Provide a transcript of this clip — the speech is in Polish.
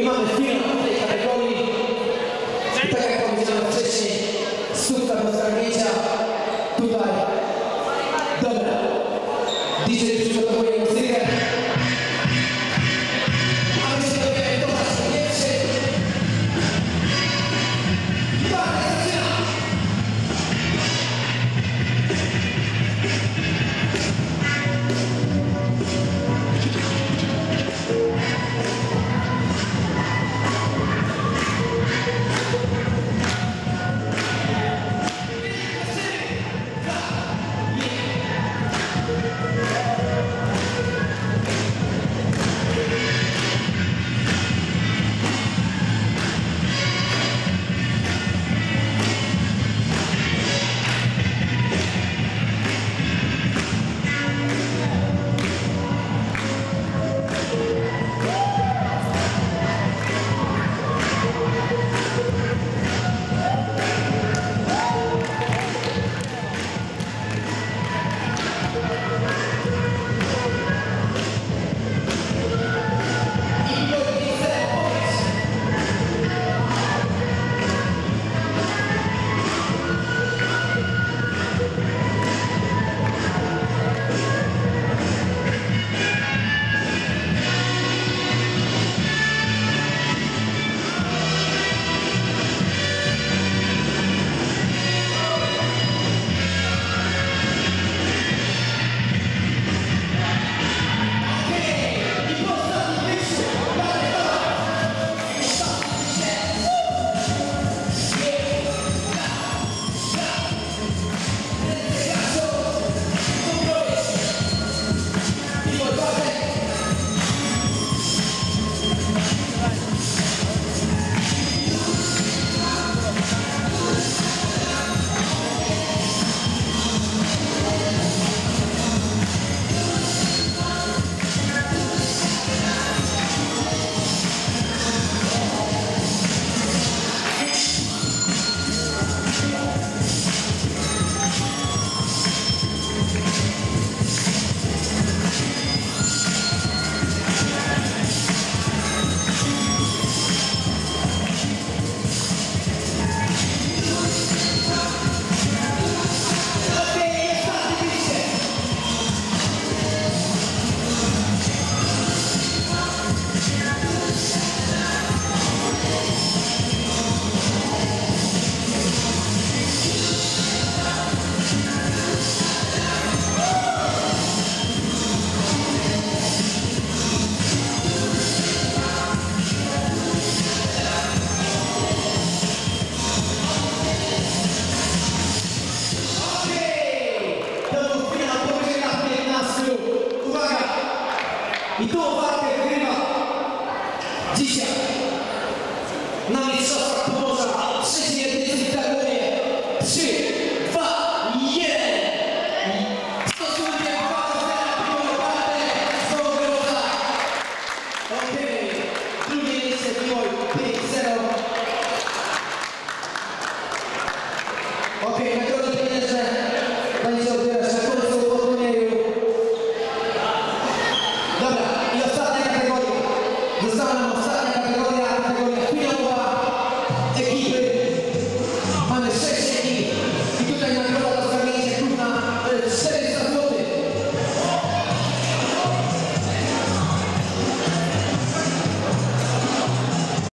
Mamy film w tak jak powiedziałem wcześniej, stówka do. Tutaj. 伊藤バーテンフリマ自社。